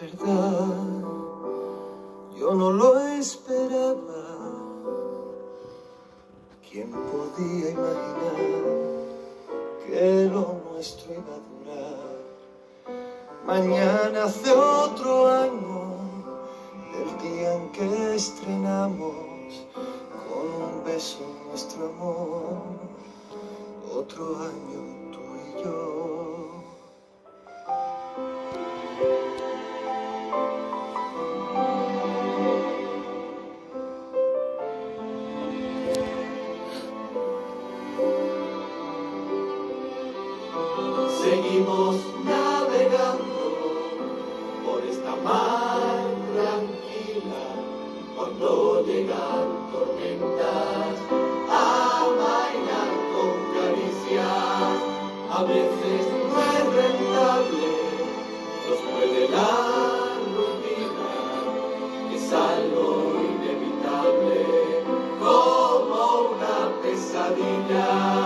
verdad, yo no lo esperaba. ¿Quién podía imaginar que lo nuestro iba a durar? Mañana hace otro año del día en que estrenamos con un beso nuestro amor. Otro año tú y yo. Seguimos navegando por esta mar tranquila, cuando llegan tormentas, amainan con caricias. A veces no es rentable, nos puede la rutina, es algo inevitable, como una pesadilla,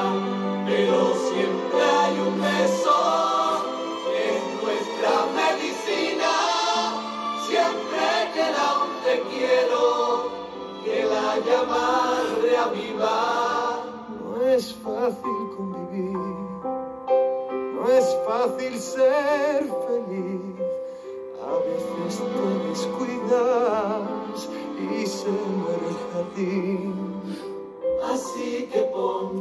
te quiero, que la llama reaviva. No es fácil convivir, no es fácil ser feliz. A veces te descuidas y se muere el jardín. Así que pon